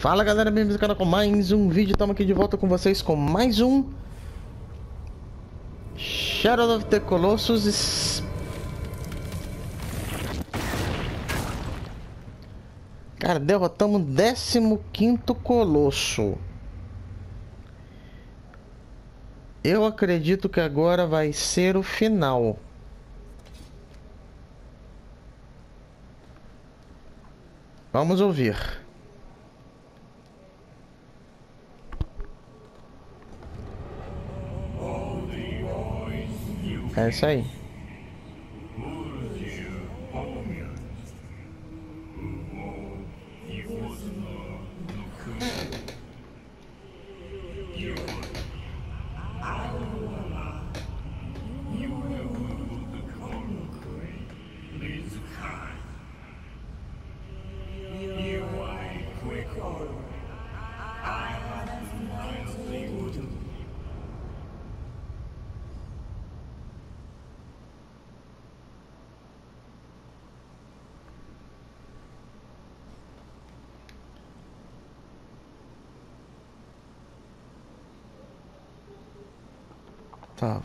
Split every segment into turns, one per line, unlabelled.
Fala galera, bem-vindos ao canal com mais um vídeo, estamos aqui de volta com vocês com mais um Shadow of the Colossus Cara, derrotamos o 15 Colosso. Eu acredito que agora vai ser o final. Vamos ouvir É isso aí.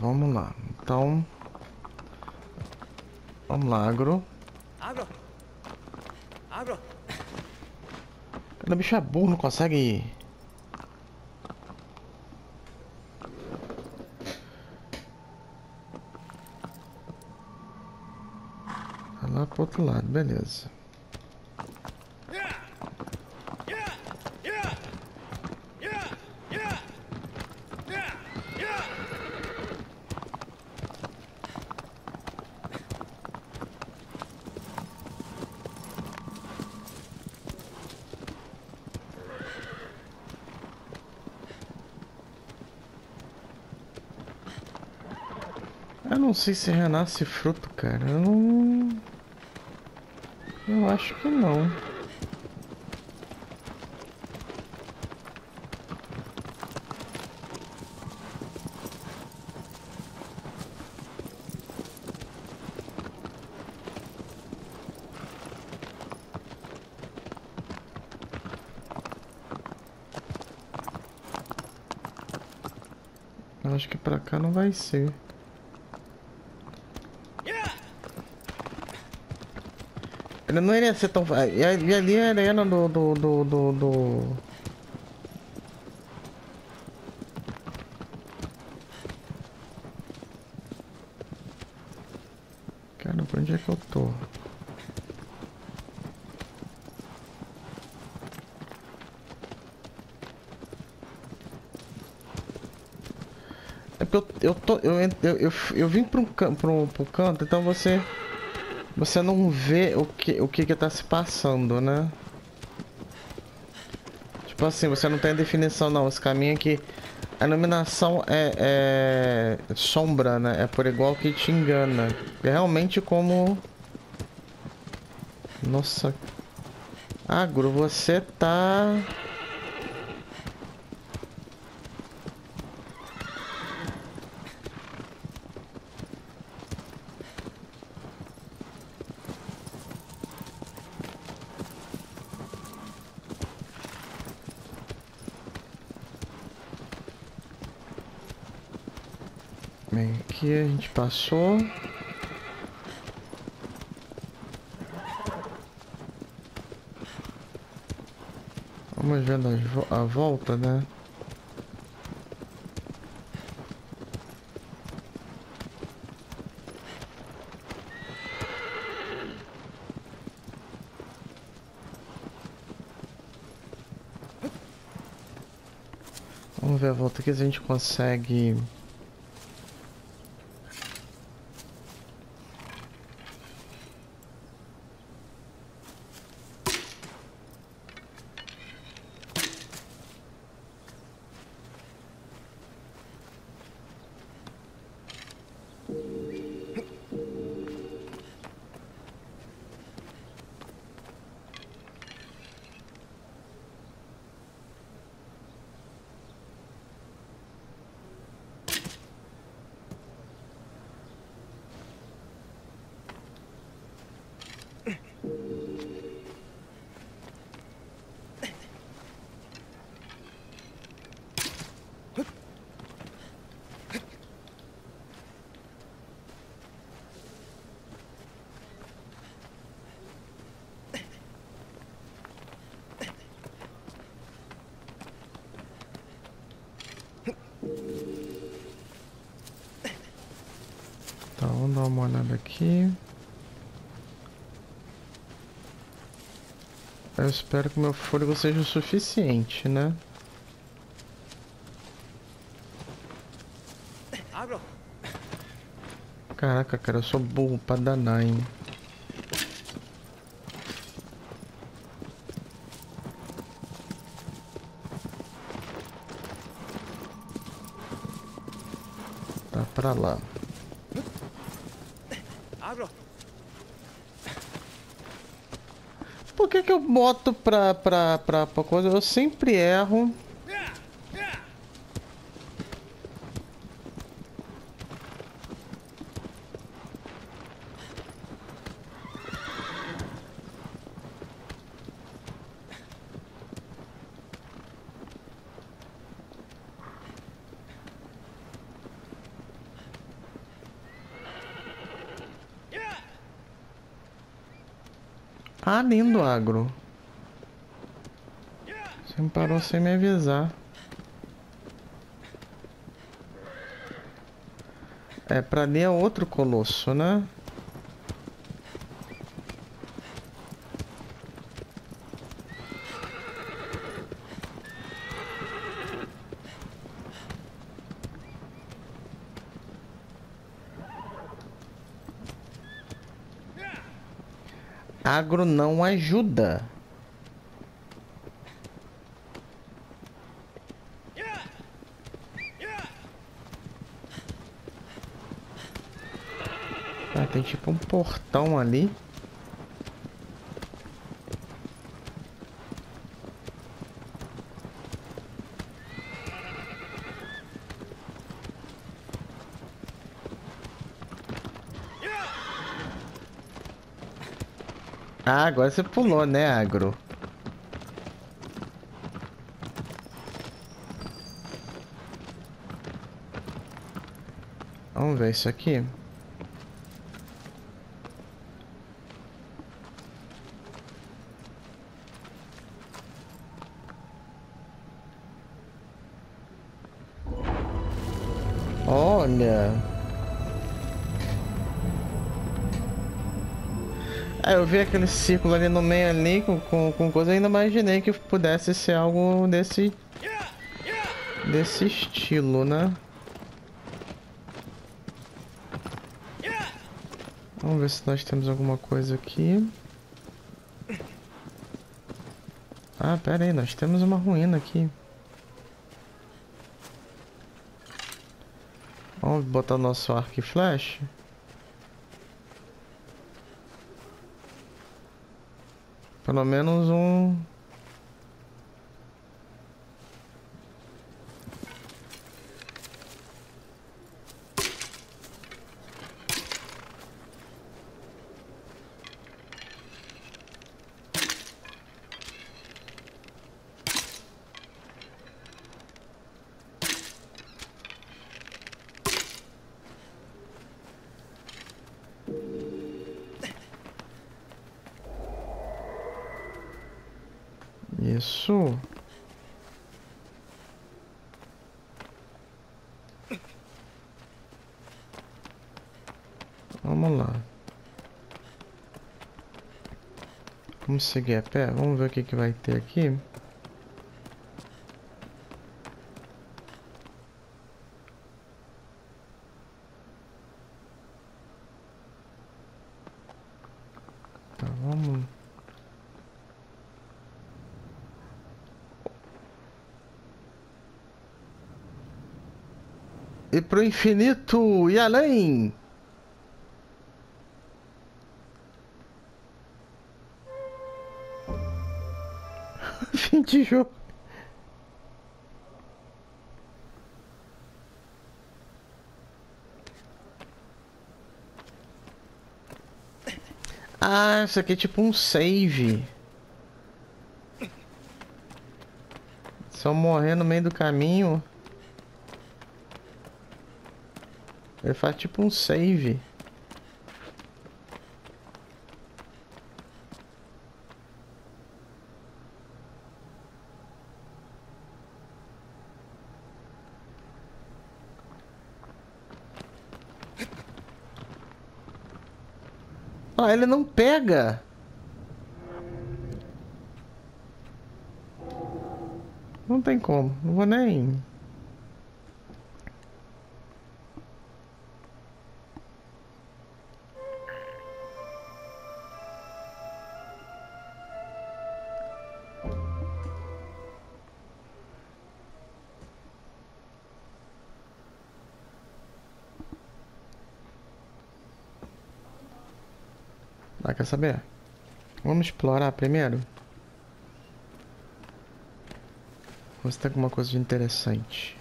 Vamos lá. Então... Vamos lá, agro. Agro. Agro. Cada bicho é burro, não consegue... Vai lá pro outro lado, beleza. Eu não sei se renasce fruto, cara. Eu não... Eu acho que não. Eu acho que pra cá não vai ser. Ele não iria ser tão... E ali é a arena do... do, do, do, do... Cara, por onde é que eu tô? É porque eu, eu tô... Eu, eu, eu, eu vim pro, pro, pro canto, então você... Você não vê o que o que, que tá se passando, né? Tipo assim, você não tem definição não. Esse caminho aqui. A iluminação é, é sombra, né? É por igual que te engana. É realmente como. Nossa. Agro, você tá. Bem, aqui a gente passou. Vamos vendo a, volta, né? Vamos ver a volta aqui se a gente consegue Eu espero que meu fôlego seja o suficiente, né? Caraca, cara, eu sou burro pra danar, hein? Tá pra lá.
Abro.
Por que eu boto pra, pra, pra coisa? Eu sempre erro. Ah, lindo agro. Você me parou sem me avisar. É, pra ali é outro colosso, né? Agro não ajuda. Ah, tem tipo um portão ali. Ah, agora você pulou, né, agro? Vamos ver isso aqui. Eu vi aquele círculo ali no meio ali com, com, com coisa, ainda imaginei que pudesse ser algo desse desse estilo, né? Vamos ver se nós temos alguma coisa aqui. Ah, pera aí, nós temos uma ruína aqui. Vamos botar nosso arco e flecha. Pelo menos um... Isso. Vamos lá. Vamos seguir a pé? Vamos ver o que, que vai ter aqui. Tá, vamos. E pro infinito e além. Fim de jogo. Ah, isso aqui é tipo um save. Eu morrer no meio do caminho. Ele faz tipo um save. Ah, ele não pega. Não tem como. Não vou nem... Ah, quer saber? Vamos explorar primeiro. Se tem alguma coisa de interessante.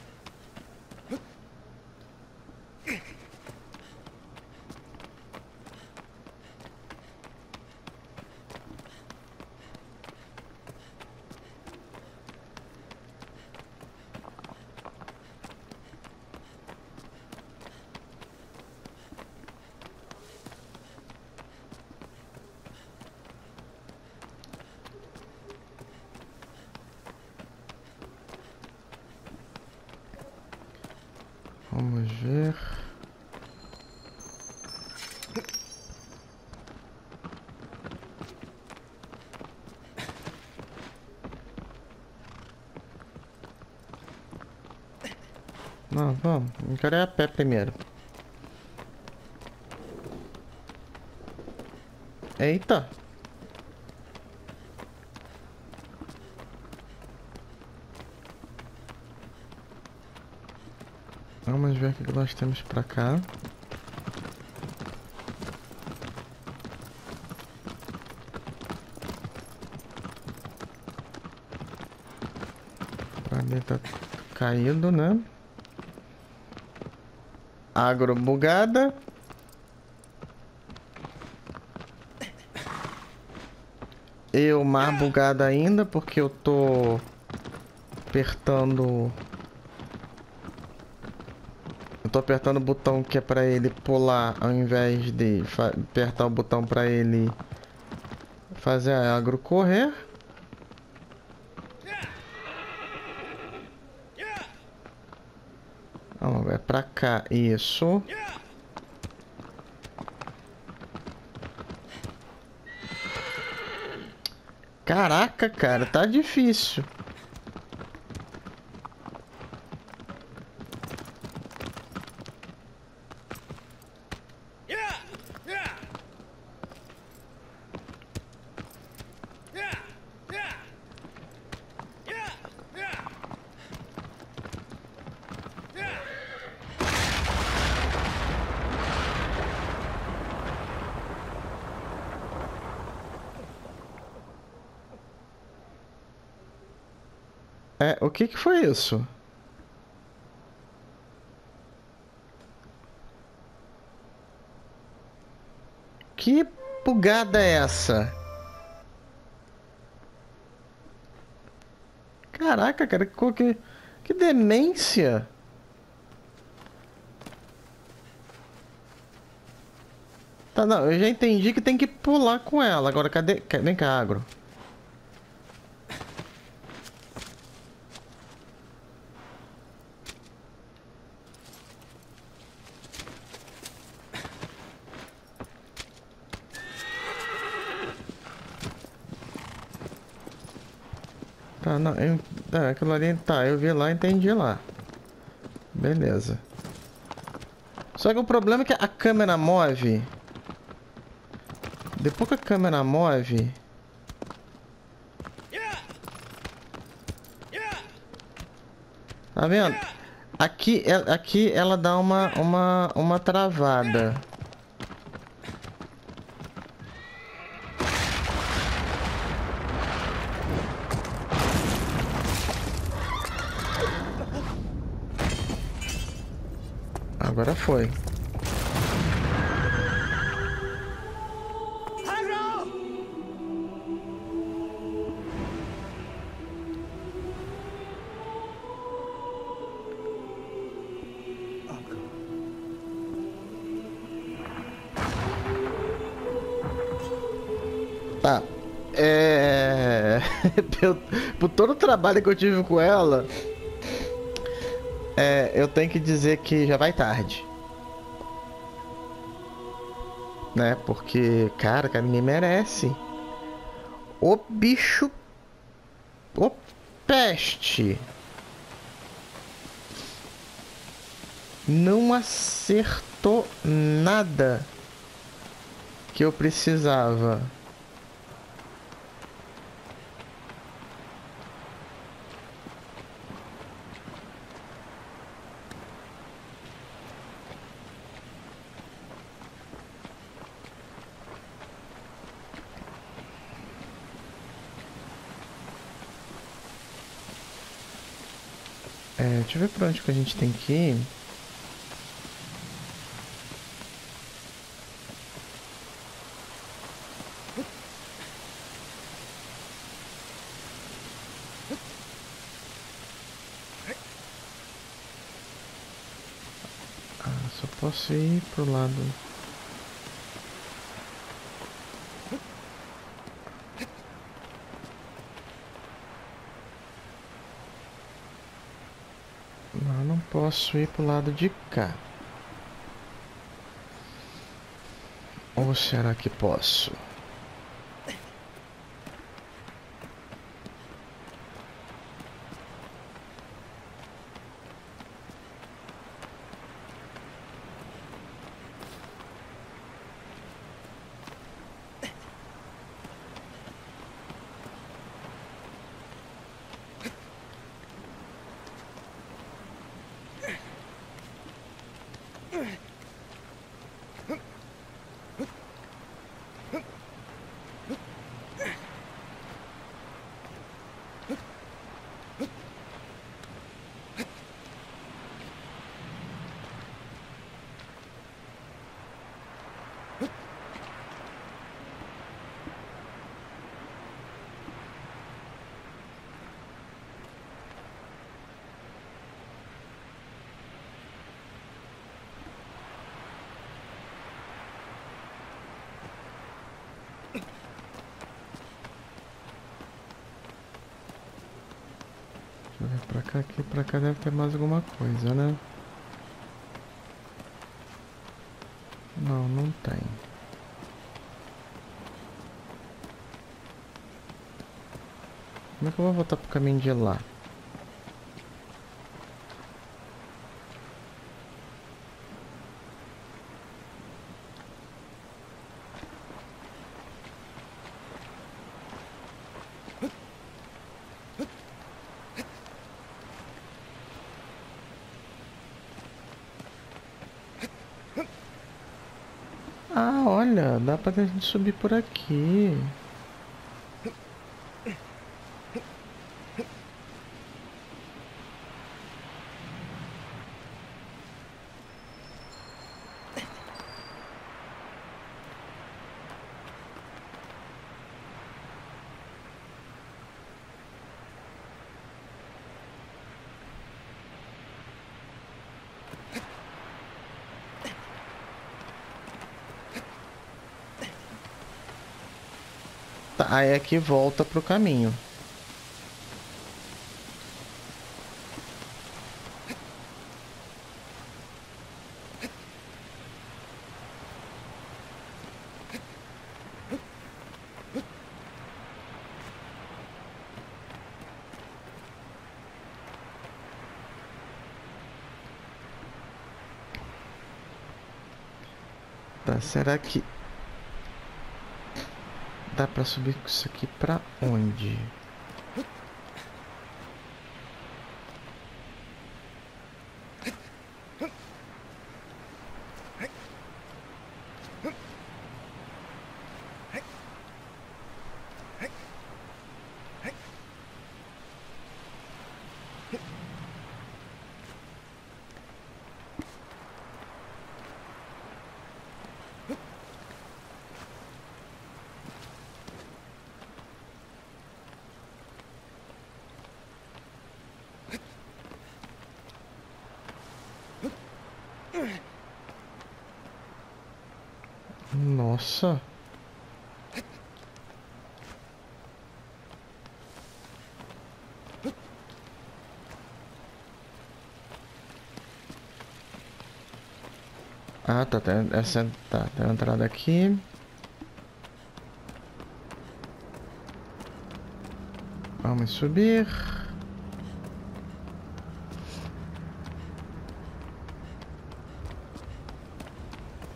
Vamos ver. Não, vamos. Eu quero ir a pé primeiro. Eita! Vamos ver o que nós temos pra cá. Ali tá caído, né? Agro bugada. Eu mais bugada ainda porque eu tô apertando eu tô apertando o botão que é pra ele pular ao invés de apertar o botão pra ele fazer a agro correr. Vamos é pra isso. Caraca, cara, tá difícil. É, o que que foi isso? Que bugada é essa? Caraca, cara, que, que demência! Tá, não, eu já entendi que tem que pular com ela. Agora, cadê? Vem cá, agro. Não, eu, tá, aquilo ali, tá, eu vi lá, entendi lá. Beleza. Só que o problema é que a câmera move. Depois que a câmera move... Tá vendo? Aqui, aqui ela dá uma, uma, uma travada. Agora foi. Tá. É... Por todo o trabalho que eu tive com ela, é, eu tenho que dizer que já vai tarde. Né? Porque, cara, cara, ninguém merece. O bicho. O peste. Não acertou nada que eu precisava. É, deixa eu ver pra onde que a gente tem que ir. Ah, só posso ir pro lado Não, não posso ir pro lado de cá. Ou será que posso? Pra cá, aqui pra cá deve ter mais alguma coisa, né? Não, não tem. Como é que eu vou voltar pro caminho de lá? Ah, olha, dá pra gente subir por aqui. Aí aqui volta pro caminho. Tá, será que dá pra subir isso aqui pra onde? Nossa. Ah, tá, tem essa tá, tem uma entrada aqui. Vamos subir.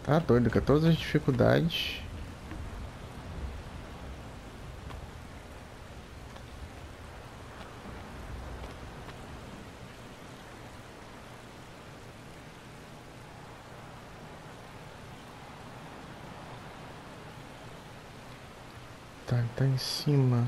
Tá doido, com todas as dificuldades. Tá, em cima.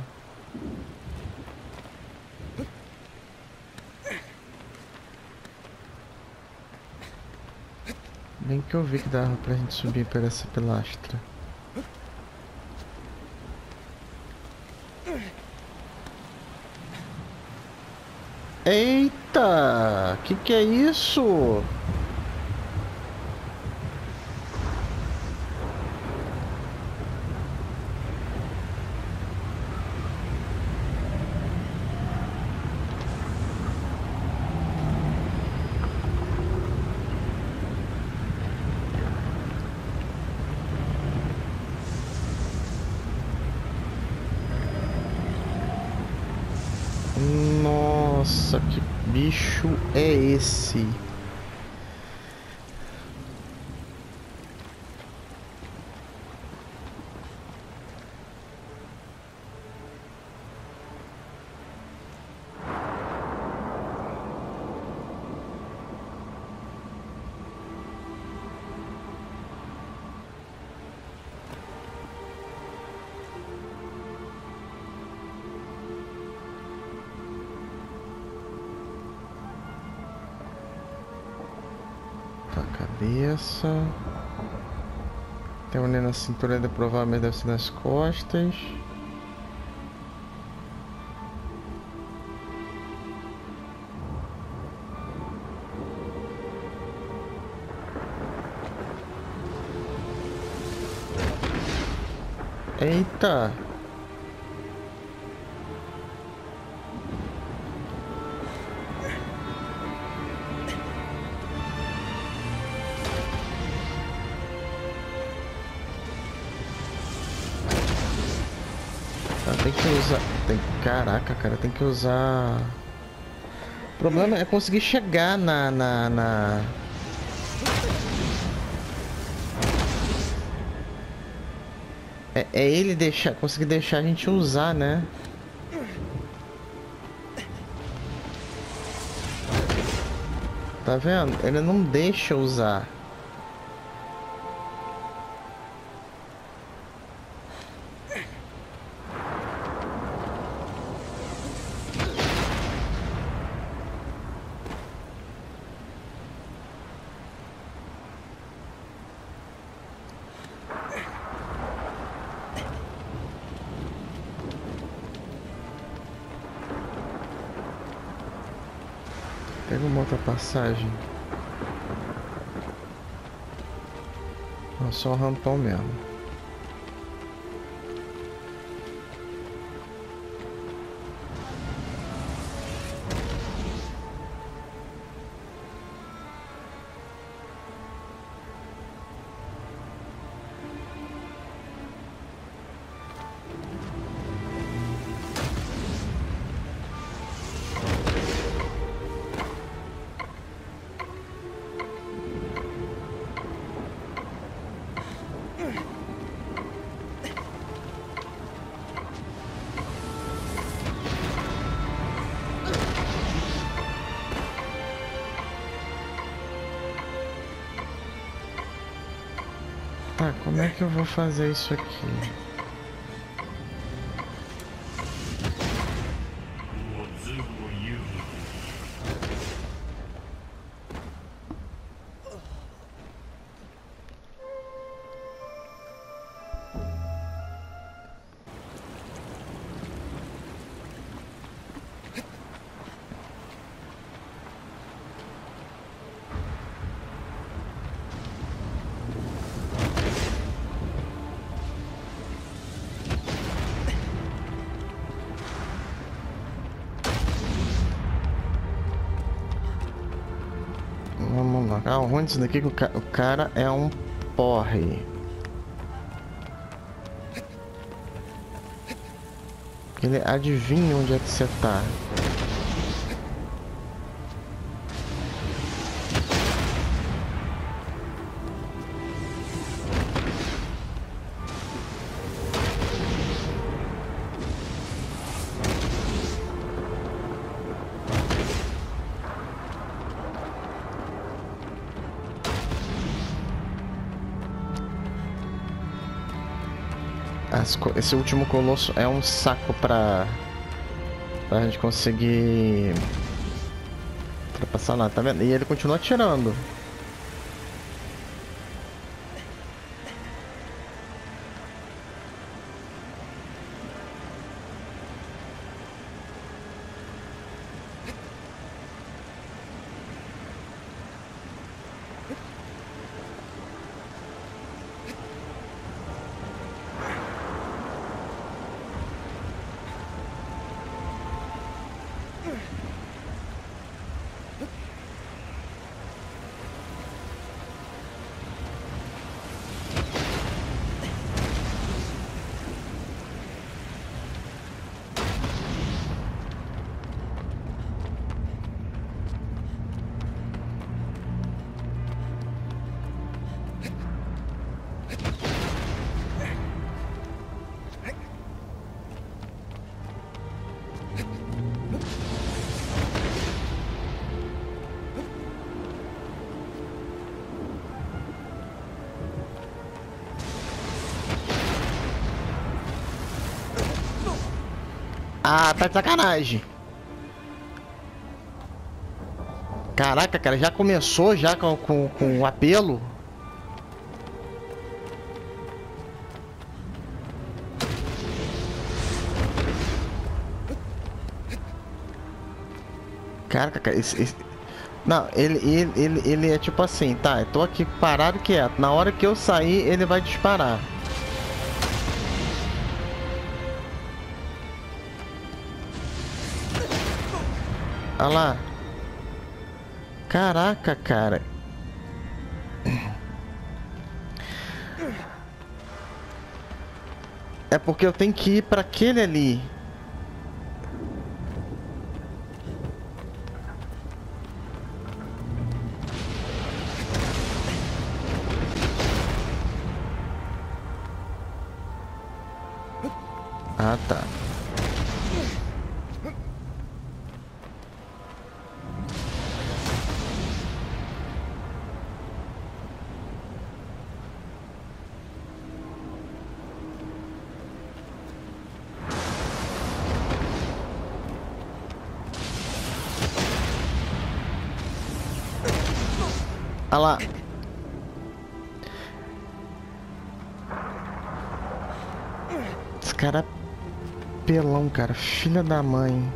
Bem que eu vi que dava pra gente subir por essa pilastra. Eita! Que que é isso? Nossa, que bicho é esse? Cabeça. Tem um na cintura, ainda provavelmente deve ser nas costas. Eita! Caraca, cara, tem que usar. O problema é conseguir chegar na. na, na... É, é ele deixar. conseguir deixar a gente usar, né? Tá vendo? Ele não deixa usar. Pega uma outra passagem. Não, só o rampão mesmo. Que eu vou fazer isso aqui? Vamos lá. O ruim disso daqui que o, ca o cara é um porre. Ele adivinha onde é que você tá. Esse último colosso é um saco pra, pra gente conseguir ultrapassar lá, tá vendo? E ele continua atirando. Ah, tá de sacanagem. Caraca, cara, já começou já com, com, com o apelo? Caraca, cara, esse, esse... Não, ele, ele, ele, ele é tipo assim, tá, eu tô aqui parado quieto. Na hora que eu sair, ele vai disparar. Olha lá. Caraca, cara. É porque eu tenho que ir para aquele ali. Ah, tá. Lá. Esse cara é pelão, cara. Filha da mãe.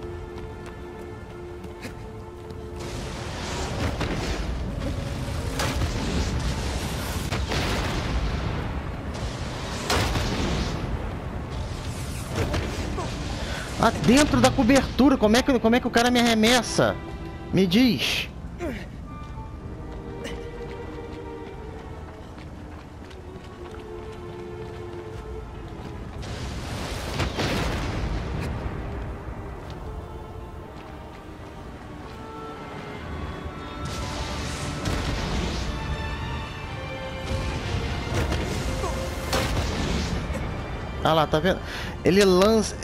Ah, dentro da cobertura, como é que, como é que o cara me arremessa? Me diz. Tá vendo? Ele lança...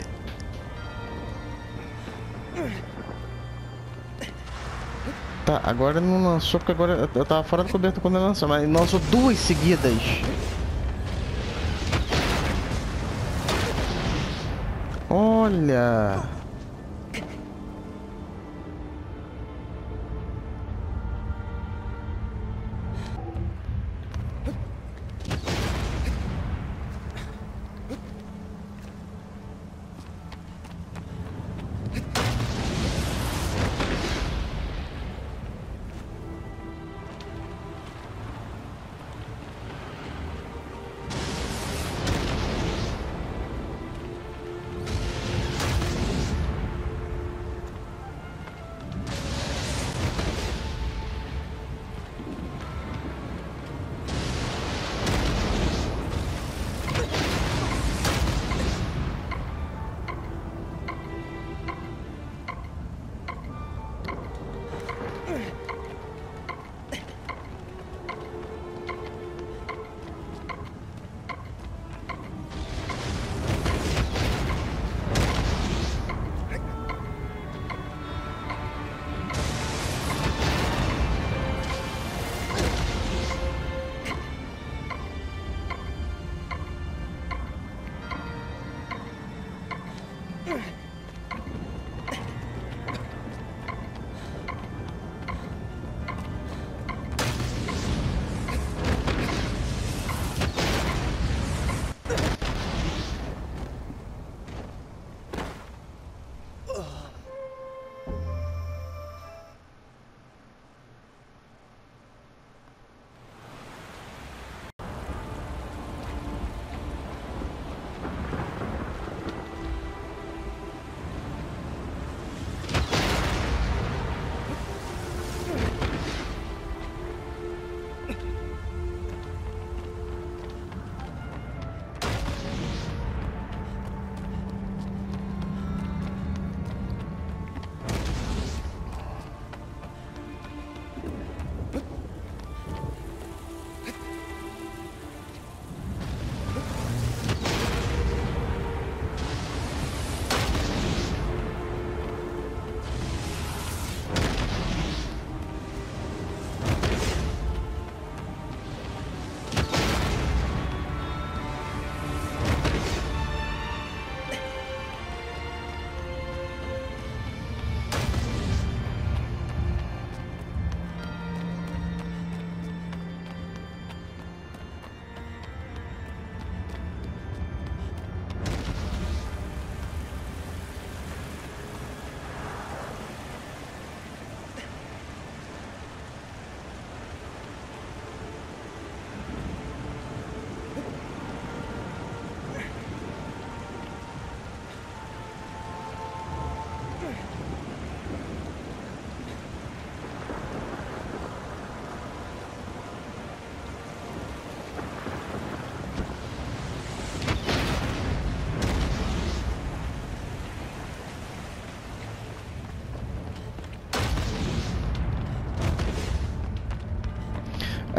Tá, agora não lançou porque agora eu tava fora do coberto quando ele lançou, mas ele lançou duas seguidas. Olha...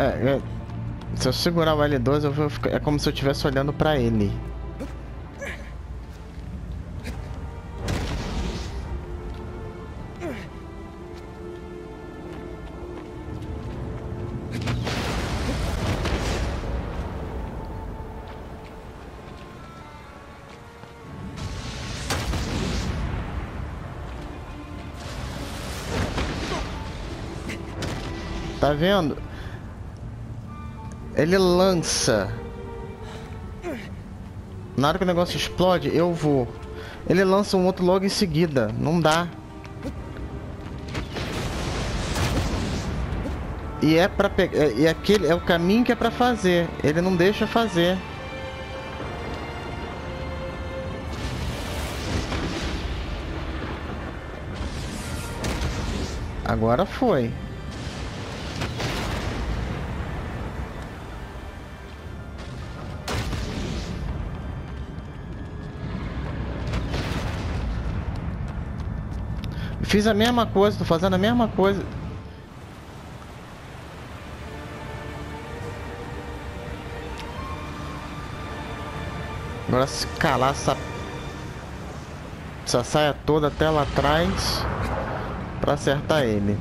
É, é, se eu segurar o L2, eu vou ficar, é como se eu estivesse olhando pra ele. Tá vendo? Ele lança. Na hora que o negócio explode, eu vou. Ele lança um outro logo em seguida. Não dá. E é para pegar. É, e aquele é o caminho que é para fazer. Ele não deixa fazer. Agora foi. Fiz a mesma coisa, tô fazendo a mesma coisa. Agora se calar essa, essa saia toda até lá atrás para acertar ele.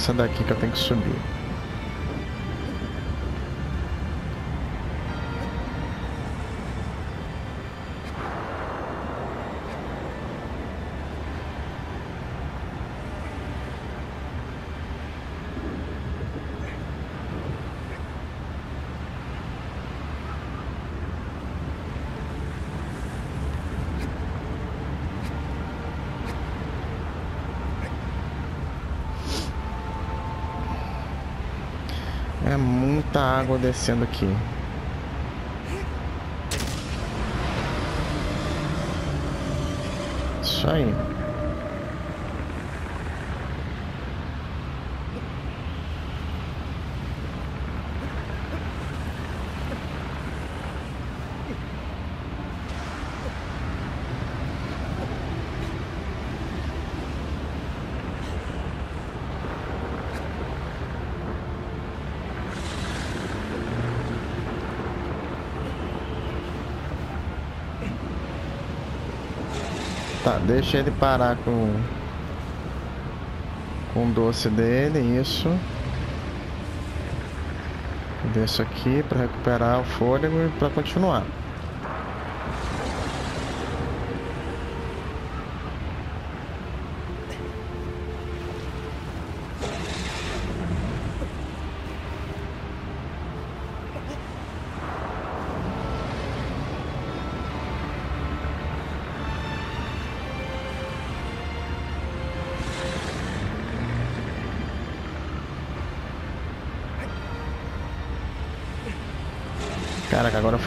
Essa daqui que eu tenho que subir. Água descendo aqui. Isso aí. Tá, deixa ele parar com com o doce dele, isso. Deixa aqui para recuperar o fôlego e para continuar.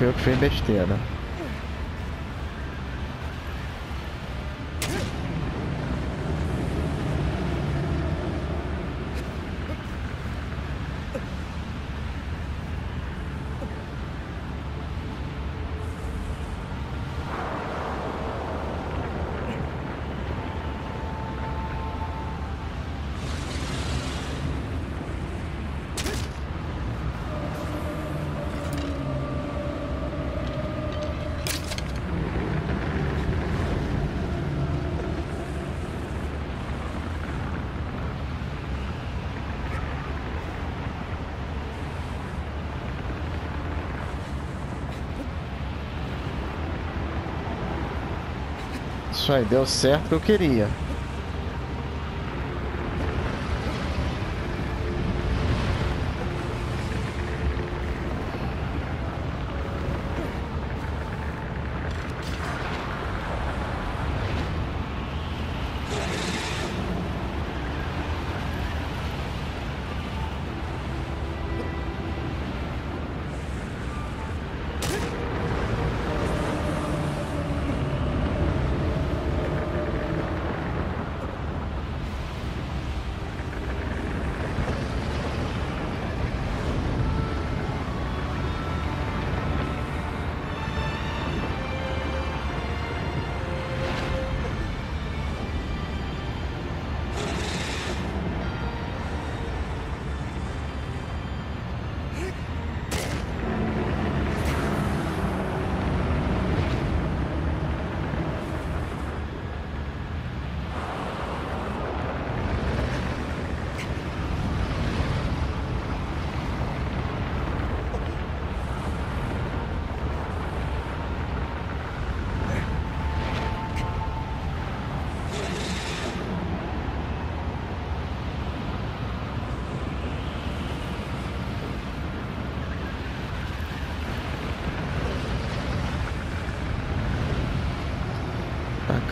Foi eu que fiz besteira. Isso aí, deu certo que eu queria.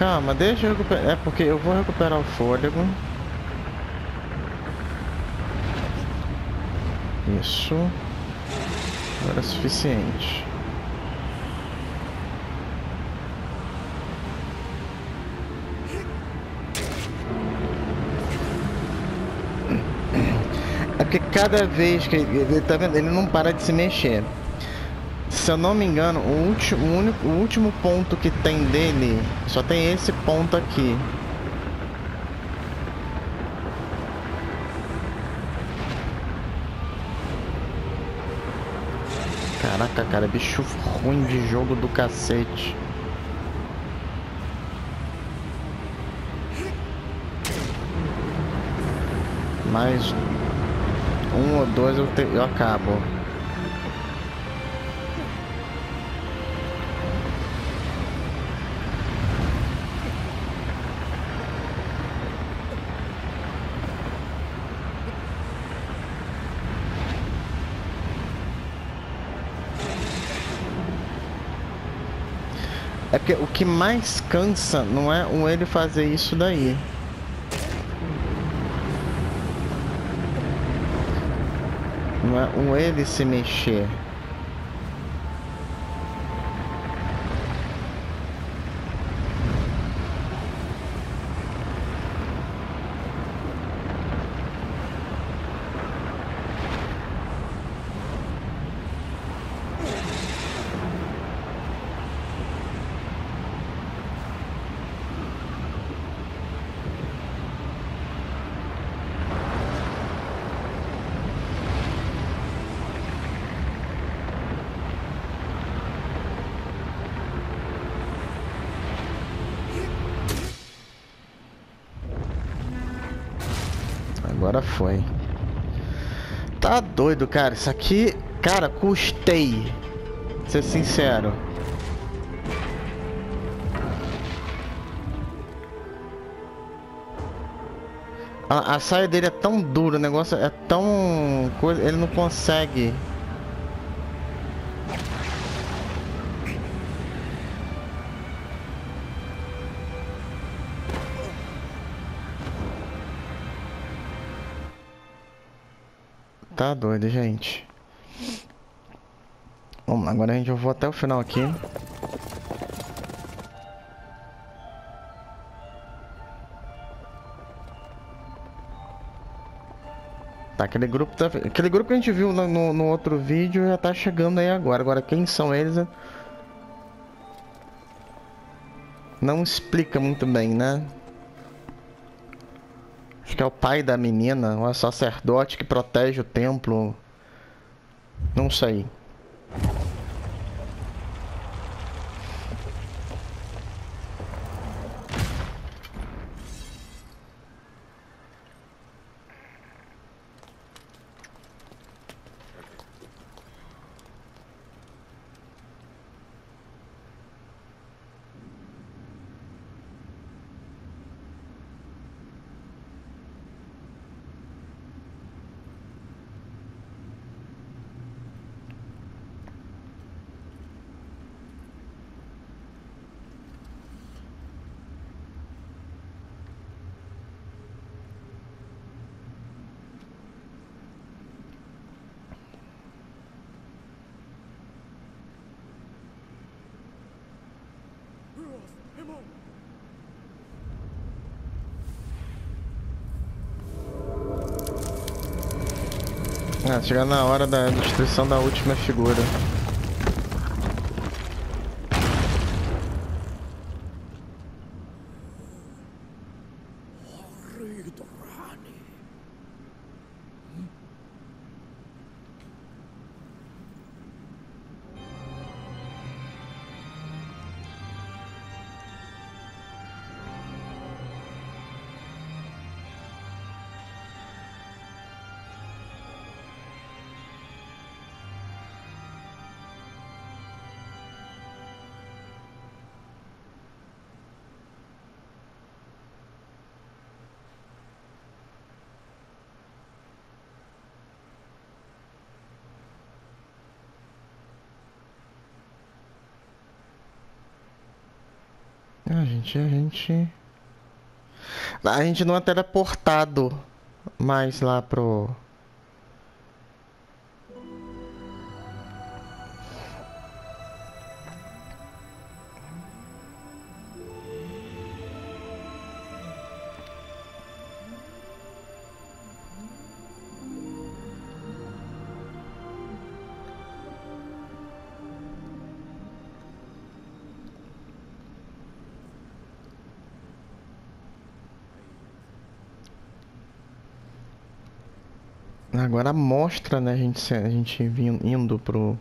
Calma, deixa eu recuperar. É porque eu vou recuperar o fôlego. Isso. Agora é suficiente. É porque cada vez que ele tá vendo, ele não para de se mexer. Se eu não me engano, o último, o único, o último ponto que tem dele só tem esse ponto aqui. Caraca, cara, bicho ruim de jogo do cacete. Mais um ou dois eu, te, eu acabo. Que mais cansa não é um ele fazer isso daí. Não é um ele se mexer. Foi. Tá doido, cara. Isso aqui, cara, custei. Ser sincero. A, a saia dele é tão dura, o negócio é tão... Ele não consegue... Tá doido, gente. Vamos agora a gente vou até o final aqui. Tá, aquele grupo tá, aquele grupo que a gente viu no, no outro vídeo já tá chegando aí agora. Agora quem são eles? Não explica muito bem, né? Acho que é o pai da menina, o sacerdote que protege o templo. Não sei.
Ah, chegar na hora da destruição da última figura. A gente, a gente... Não é teleportado mais lá pro... Agora mostra, né, a gente, a gente indo pro...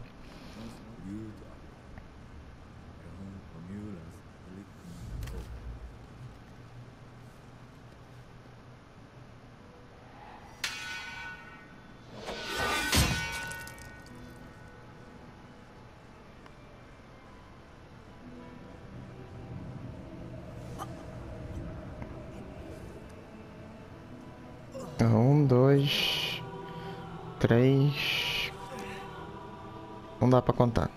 contar.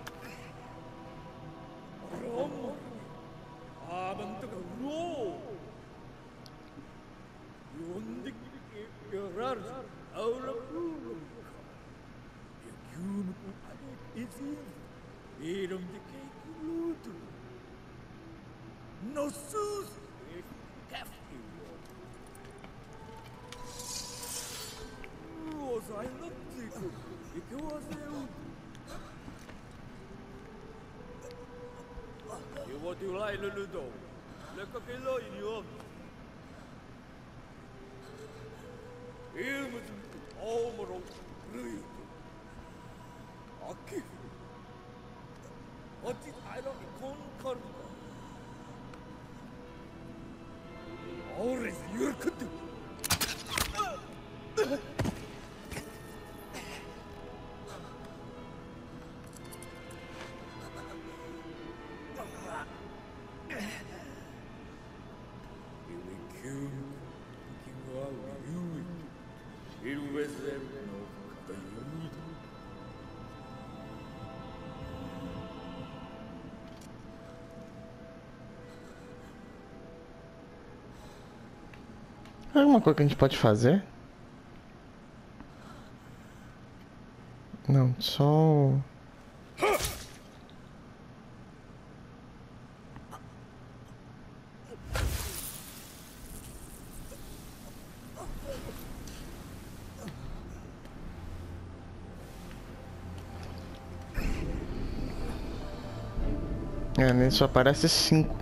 Alguma coisa que a gente pode fazer? Não, só... É, nem só aparece cinco.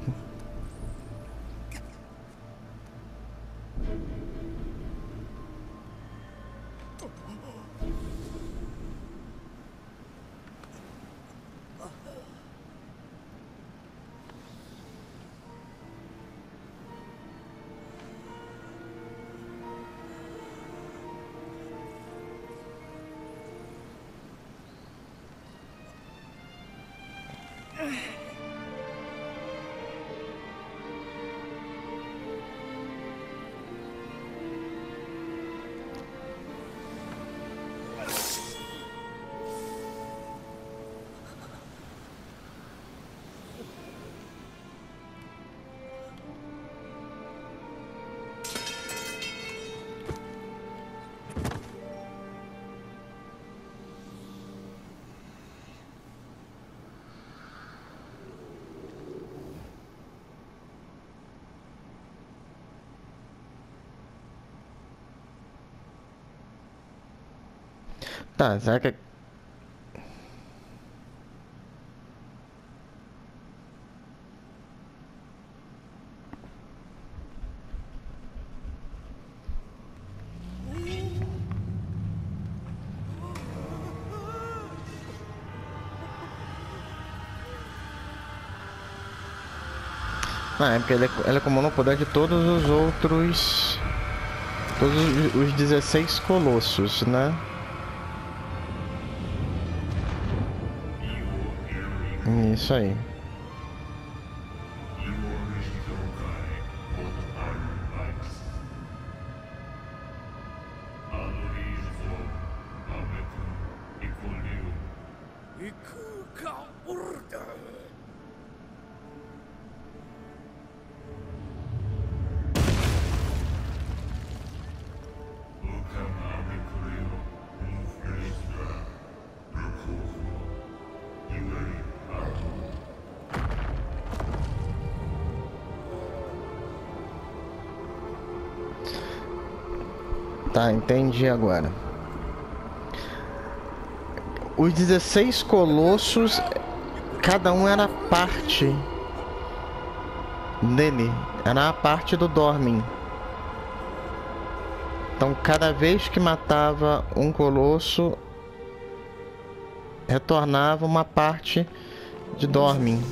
Tá, será que. Ah, é porque ele, ele acumula o poder de todos os outros. Todos os- os 16 colossos, né? Isso aí.
Ikuka Order!
Tá, entendi agora. Os 16 colossos, cada um era parte dele, era a parte do Dormin. Então, cada vez que matava um colosso, retornava uma parte de Dormin.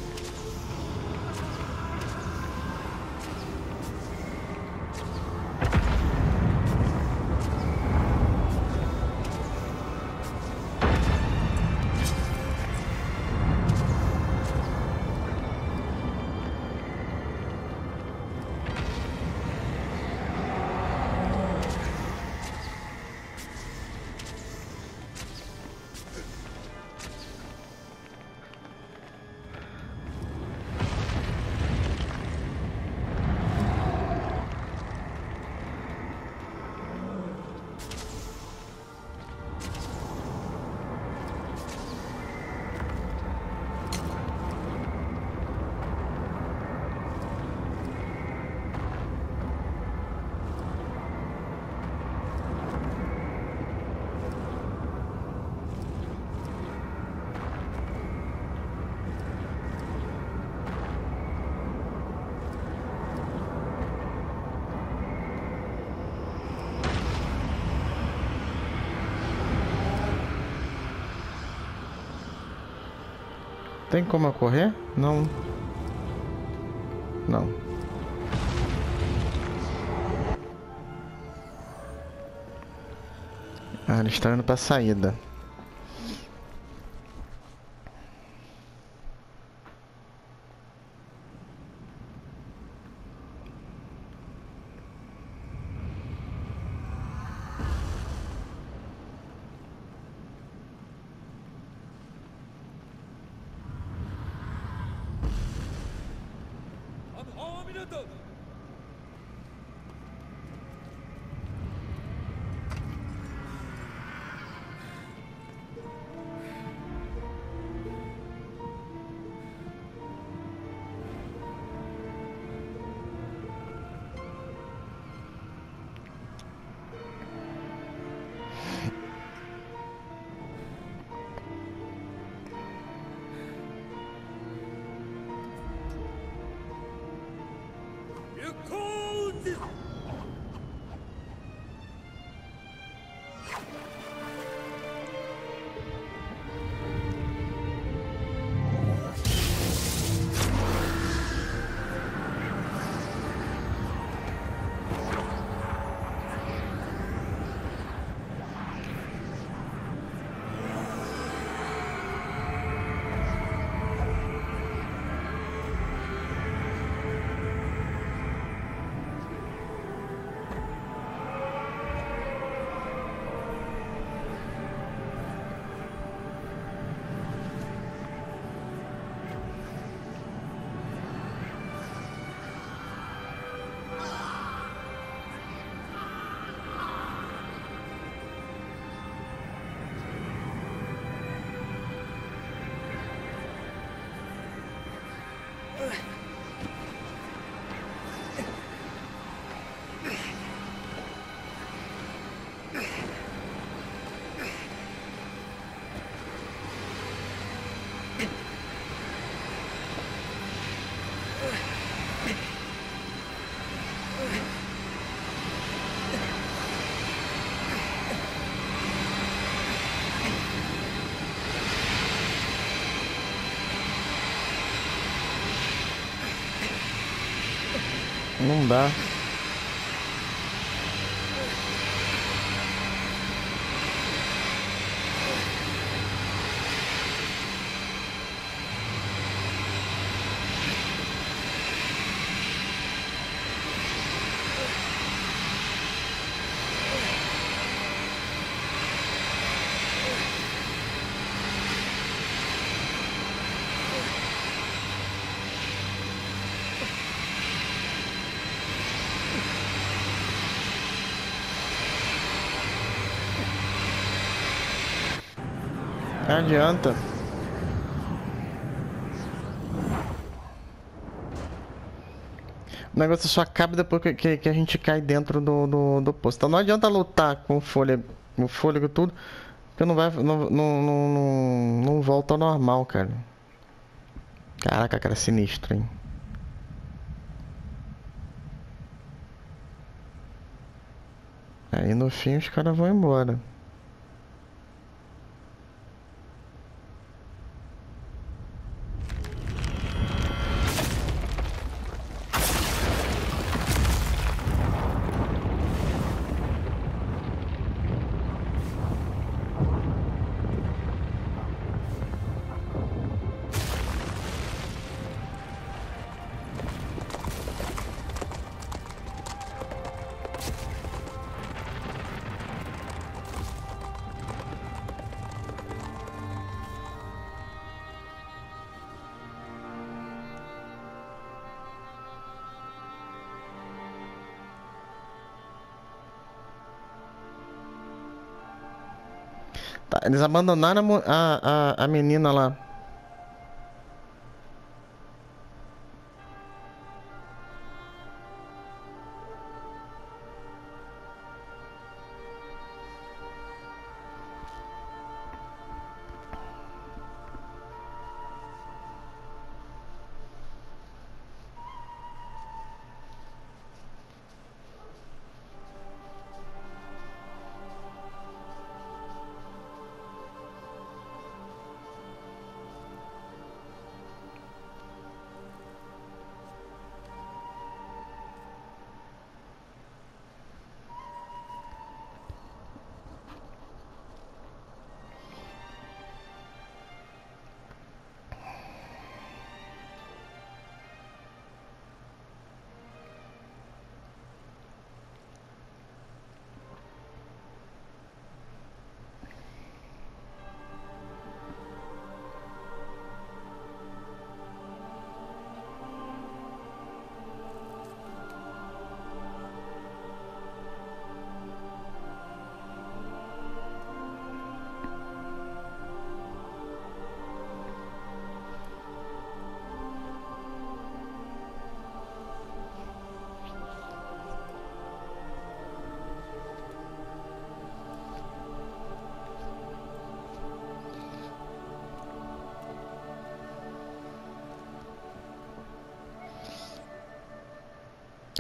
Tem como eu correr? Não. Não. Ah, eles estão indo pra saída. Não dá. Adianta. O negócio só acaba depois que, que, a gente cai dentro do, do, do. Então não adianta lutar com fôlego, com fôlego tudo, porque não vai. Não, não, não, não volta ao normal, cara. Caraca, cara, sinistro, hein? Aí no fim os caras vão embora. Eles abandonaram a, a, a menina lá.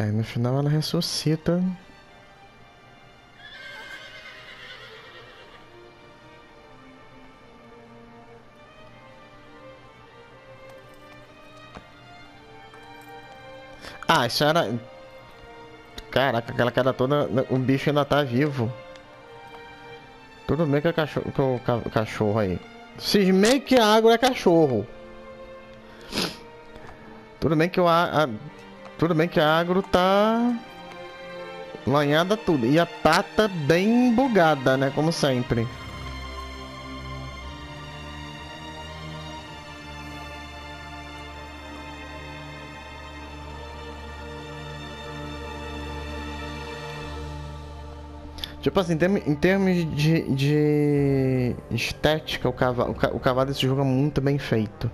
Aí no final ela ressuscita. Ah, isso era. Caraca, aquela cara toda. O bicho ainda tá vivo. Tudo bem que é cachorro, que o ca- cachorro aí. Cismei que a água é cachorro. Tudo bem que o a, a- tudo bem que a agro tá lanhada tudo e a pata bem bugada, né, como sempre. Tipo assim, em termos, de, de estética, o cavalo, o ca- o cavalo desse jogo é muito bem feito.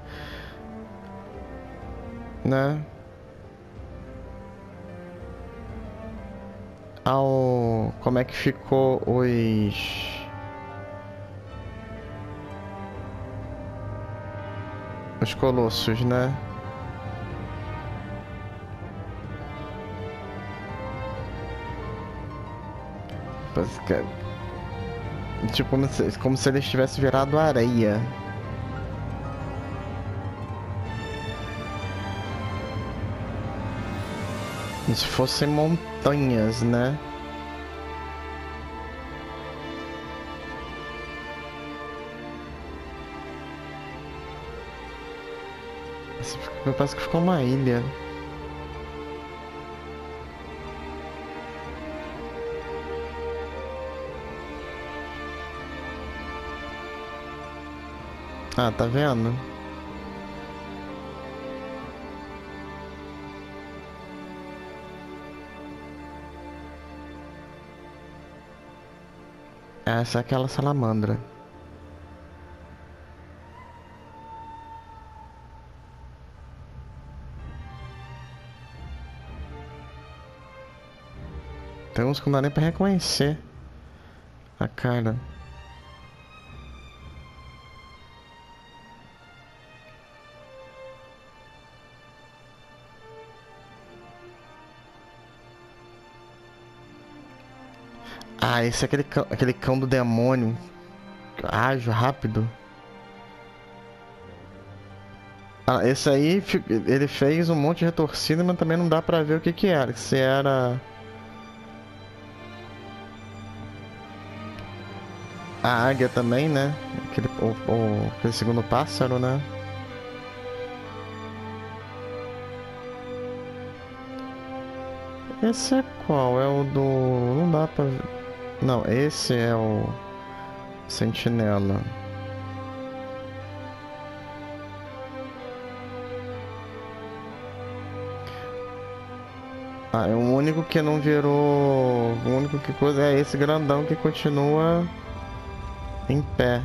Né? ao. Como é que ficou os. Os colossos, né? Tipo, como se, como se eles tivessem virado areia. Como se fossem montanhas, né? Parece que ficou uma ilha. Ah, tá vendo? Essa é aquela salamandra. Tem uns que não dá nem pra reconhecer a cara. Ah, esse é aquele cão, aquele cão do demônio. Ágil, rápido. Ah, esse aí, ele fez um monte de retorcida, mas também não dá pra ver o que que era. Se era... A águia também, né? Aquele, o, o- aquele segundo pássaro, né? Esse é qual? É o do... Não dá pra ver. Não, esse é o... Sentinela. Ah, é o único que não virou... O único que coisa é esse grandão que continua em pé.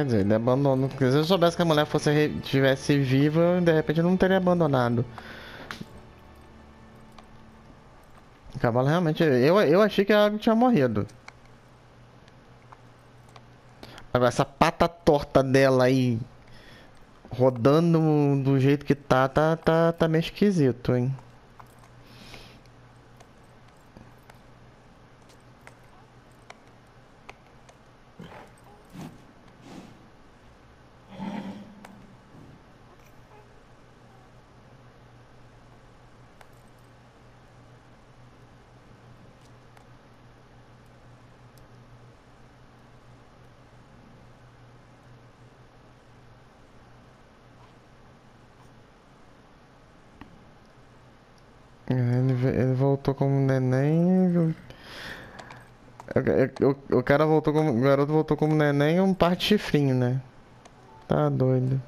Quer dizer, ele abandonou. Se eu soubesse que a mulher fosse tivesse viva, de repente eu não teria abandonado. O cavalo realmente. Eu, eu achei que a água tinha morrido. Agora, essa pata torta dela aí. Rodando do jeito que tá, tá, tá, tá meio esquisito, hein? Ele, ve- ele voltou como neném. O, o, o cara voltou como. O garoto voltou como neném e um par de chifrinho, né? Tá doido.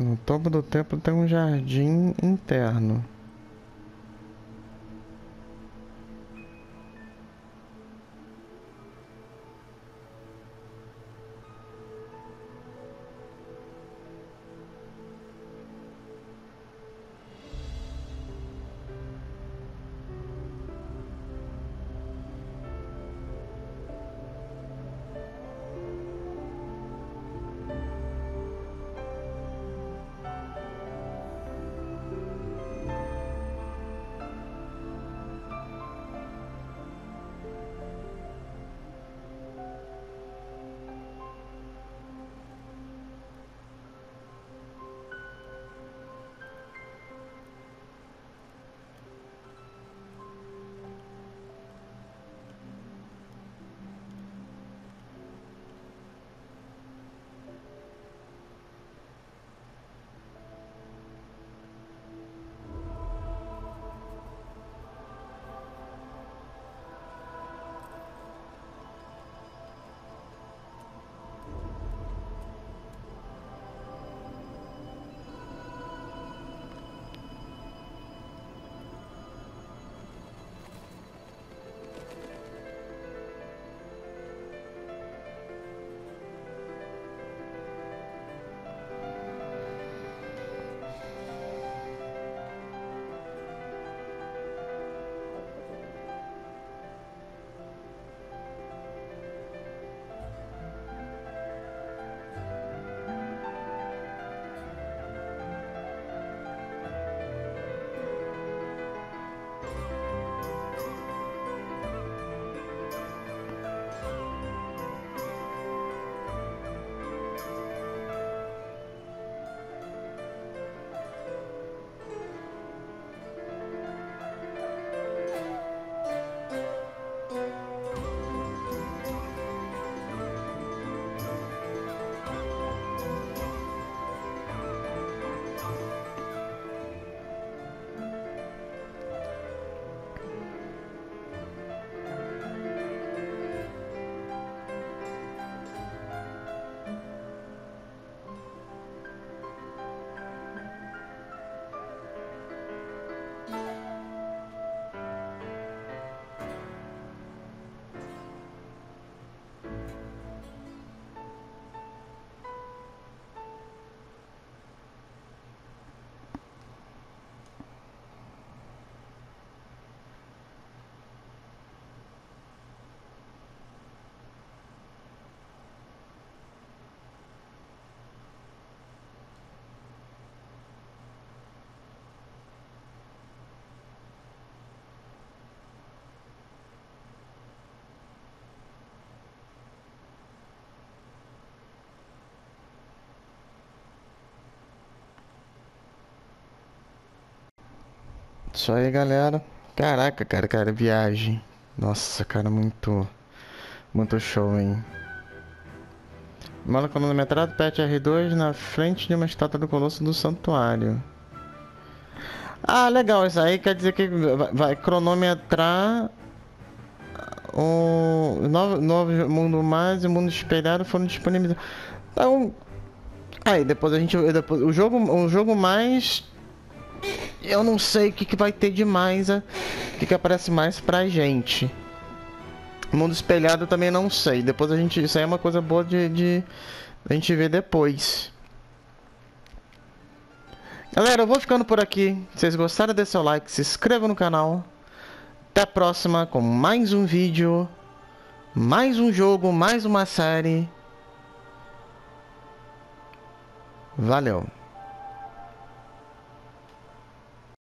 No topo do templo tem um jardim interno. Isso aí, galera. Caraca, cara, cara, viagem. Nossa, cara, muito. Muito show, hein? Mola cronometrado, PET R2 na frente de uma estátua do Colosso do Santuário. Ah, legal, isso aí quer dizer que vai cronometrar o novo, novo mundo mais e o mundo espelhado foram disponibilizados. Então, aí depois a gente, depois, o jogo, o jogo mais eu não sei o que, que vai ter de mais, o que, que aparece mais pra gente. Mundo espelhado também não sei. Depois a gente. Isso aí é uma coisa boa de, de a gente ver depois. Galera, eu vou ficando por aqui. Se vocês gostaram, dê seu like, se inscreva no canal. Até a próxima com mais um vídeo, mais um jogo, mais uma série. Valeu!